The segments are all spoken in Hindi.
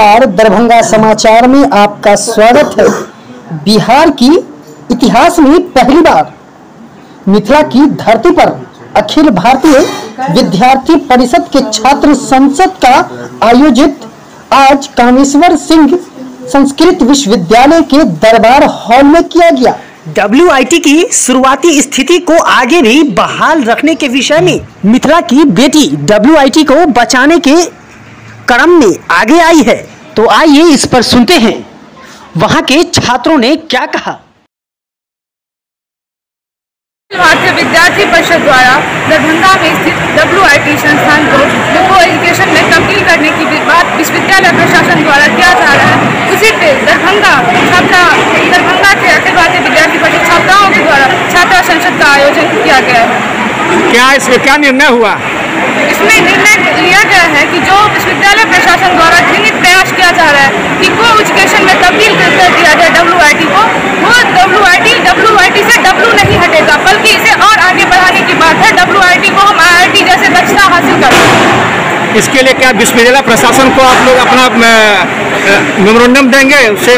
नमस्कार, दरभंगा समाचार में आपका स्वागत है। बिहार की इतिहास में पहली बार मिथिला की धरती पर अखिल भारतीय विद्यार्थी परिषद के छात्र संसद का आयोजित आज कामेश्वर सिंह संस्कृत विश्वविद्यालय के दरबार हॉल में किया गया। डब्ल्यूआईटी की शुरुआती स्थिति को आगे भी बहाल रखने के विषय में मिथिला की बेटी डब्ल्यूआईटी को बचाने के क्रम में आगे आई है। तो आइए इस पर सुनते हैं। वहाँ के छात्रों ने क्या कहा? भारतीय विद्यार्थी परिषद द्वारा दरभंगा में स्थित डब्ल्यू संस्थान को लोको एजुकेशन में तब्दील करने की बात विश्वविद्यालय प्रशासन द्वारा किया जा रहा है। उसी पे दरभंगा छात्रा दरभंगा के अखिल भारतीय विद्यार्थी परिषद छात्राओं के द्वारा छात्रा संसद का आयोजन किया गया। है क्या इसमें क्या निर्णय हुआ? इसमें निर्णय लिया गया है कि जो विश्वविद्यालय प्रशासन द्वारा घृणित प्रयास किया एजुकेशन में तब्दील कर दिया जाए डब्ल्यू को वो W I T W I T से डब्ल्यू नहीं हटेगा बल्कि इसे और आगे बढ़ाने की बात है। डब्ल्यू आई टी को हम आई जैसे दक्षता हासिल कर इसके लिए क्या विश्वविद्यालय प्रशासन को आप लोग अपना मेमोरेंडम देंगे उससे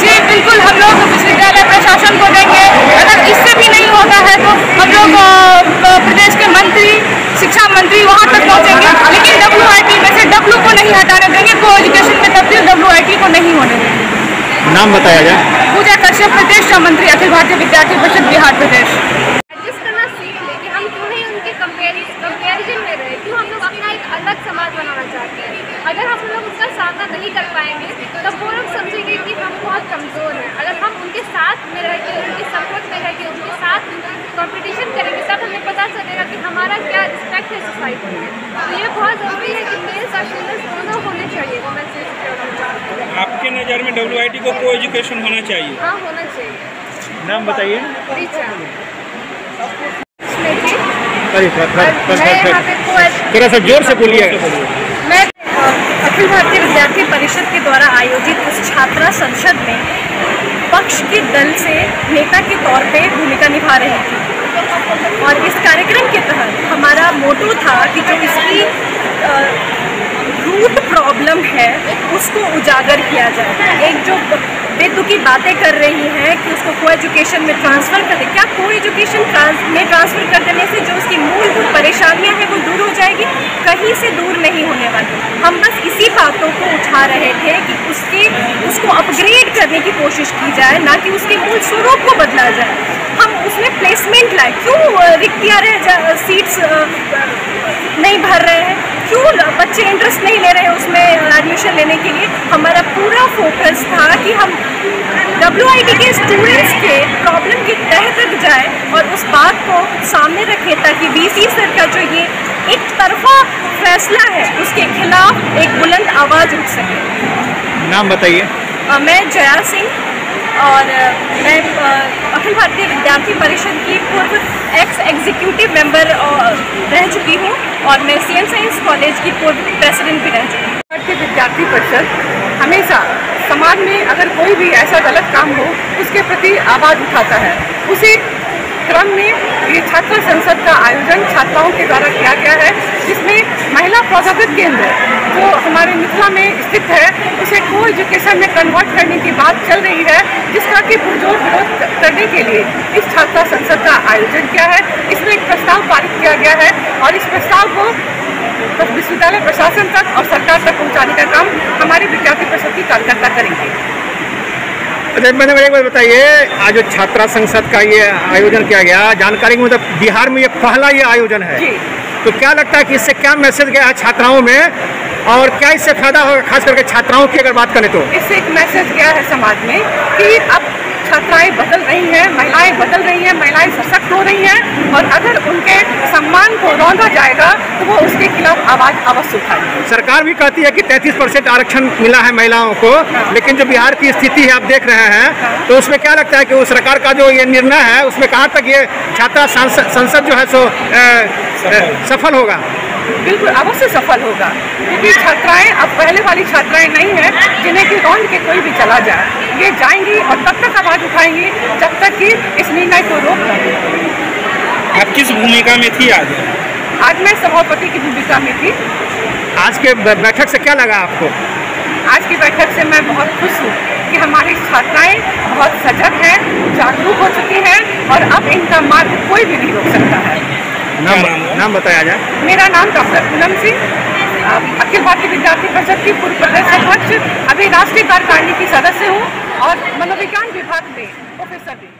जी बिल्कुल हम लोग विश्वविद्यालय प्रशासन को देंगे। अगर इससे भी नहीं होता है तो हम लोग प्रदेश के मंत्री शिक्षा मंत्री वहाँ तक पहुँचेंगे। लेकिन डब्ल्यू आई टी में से डब्ल्यू को नहीं हटाने देंगे को एजुकेशन में तब्दील डब्ल्यू आई टी को नहीं होने देंगे। नाम बताया जाए। पूजा कश्यप प्रदेश मंत्री अखिल भारतीय विद्यार्थी परिषद बिहार प्रदेश। एडजस्ट करना सीख ले कि हम क्यों नहीं उनके कंपेरिजन में रहे? क्यों हम लोग अपना एक अलग समाज बनाना चाहते हैं? अगर हम लोग उसका सामना नहीं कर पाएँगे तो वो लोग समझेंगे कि हम बहुत कमज़ोर हैं। अगर हम उनके साथ में रह के उनके सपोर्ट में रह के उनके साथ कंपटीशन करेंगे तब हमें पता चलेगा कि हमारा क्या रिस्पेक्ट है सोसाइटी में। तो ये बहुत ज़रूरी है कि मेल्स और फीमेल्स दोनों होने चाहिए। आपके नज़र में डब्ल्यू को को एजुकेशन होना चाहिए। हाँ होना चाहिए। नाम बताइए। थोड़ा सा ज़ोर से बोलिए। मैं अखिल भारतीय विद्यार्थी परिषद के द्वारा आयोजित इस छात्रा संसद में पक्ष के दल से नेता के तौर पे भूमिका निभा रही थी। और इस कार्यक्रम के तहत हमारा मोटो था कि जो इसकी रूट प्रॉब्लम है, उसको उजागर किया जाए। एक जो बेतुकी बातें कर रही हैं कि उसको को एजुकेशन में ट्रांसफ़र कर दे, क्या को एजुकेशन ट्रांस में ट्रांसफ़र कर देने से जो उसकी मूलभूत परेशानियाँ हैं, वो दूर हो जाएगी? कहीं से दूर नहीं होने वाली। हम बस इसी बातों को उठा रहे थे कि उसके, उसको अपग्रेड करने की कोशिश की जाए, ना कि उसके मूल स्वरूप को बदला जाए। हम उसमें प्लेसमेंट लाए। क्यों रिक्तियाँ रह जा सीट्स नहीं भर रहे हैं? क्यों बच्चे इंटरेस्ट नहीं ले रहे हैं उसमें एडमिशन लेने के लिए। हमारा पूरा फोकस था कि हम डब्ल्यूआईडी के स्टूडेंट्स के प्रॉब्लम के तह तक जाए और उस बात को सामने रखें ताकि वीसी सर का जो ये एक तरफा फैसला है उसके खिलाफ एक बुलंद आवाज़ उठ सके। नाम बताइए। मैं जया सिंह और मैं अखिल भारतीय विद्यार्थी परिषद की पूर्व एक्स एग्जीक्यूटिव मेंबर रह चुकी हूँ और मैं सीएम साइंस कॉलेज की पूर्व प्रेसिडेंट भी रह चुकी हूँ। भारतीय विद्यार्थी परिषद हमेशा समाज में अगर कोई भी ऐसा गलत काम हो, उसके प्रति आवाज़ उठाता है। उसी क्रम में ये छात्र संसद का आयोजन छात्राओं के द्वारा किया गया है, जिसमें महिला प्रौद्योगिक केंद्र जो हमारे मिथिला में स्थित है उसे को एजुकेशन में कन्वर्ट करने की बात चल रही है जिसका कि पुरजोर विरोध करने के लिए इस छात्रा संसद का आयोजन किया है। इसमें एक प्रस्ताव पारित किया गया है और इस प्रस्ताव को विश्वविद्यालय प्रशासन तक और सरकार तक पहुँचाने का काम हमारे विद्यार्थी परिषद की कार्यकर्ता करेंगे। अच्छा मैंने एक बार बताइए आज जो छात्रा संसद का ये आयोजन किया गया जानकारी के मतलब बिहार में ये पहला ये आयोजन है। तो क्या लगता है कि इससे क्या मैसेज गया है छात्राओं में? और क्या इससे फ़ायदा होगा खास करके छात्राओं की अगर बात करें तो इससे एक मैसेज गया है समाज में कि अब छात्राएँ बदल रही हैं महिलाएँ बदल रही हैं महिलाएँ सशक्त हो रही हैं और अगर उनके सम्मान को रौंदा जाएगा तो वो उसके खिलाफ आवाज़ अवश्य उठाएगी सरकार भी कहती है कि 33 परसेंट आरक्षण मिला है महिलाओं को हाँ। लेकिन जो बिहार की स्थिति है आप देख रहे हैं हाँ। तो उसमें क्या लगता है कि वो सरकार का जो ये निर्णय है उसमें कहाँ तक ये छात्रा संसद जो है सो सफल होगा बिल्कुल अवश्य सफल होगा। क्योंकि छात्राएँ अब पहले वाली छात्राएँ नहीं हैं जिन्हें कि रौंद के कोई भी चला जाए। ये जाएँगी और तब तक आवाज़ उठाएँगी जब तक कि इस निर्णय को रोक आप किस भूमिका में थी आज? आज मैं सभापति की भूमिका में थी। आज के बैठक से क्या लगा आपको? आज की बैठक से मैं बहुत खुश हूँ कि हमारी छात्राएँ बहुत सजग हैं जागरूक हो चुकी हैं और अब इनका मार्ग कोई भी नहीं रोक सकता है। नाम नाम बताया जाए मेरा नाम डॉक्टर पूनम सिंह। अखिल भारतीय विद्यार्थी परिषद की पूर्व प्रदेश अध्यक्ष अभी राष्ट्रीय कार्यकारिणी की सदस्य हूँ और मनोविज्ञान विभाग में प्रोफेसर भी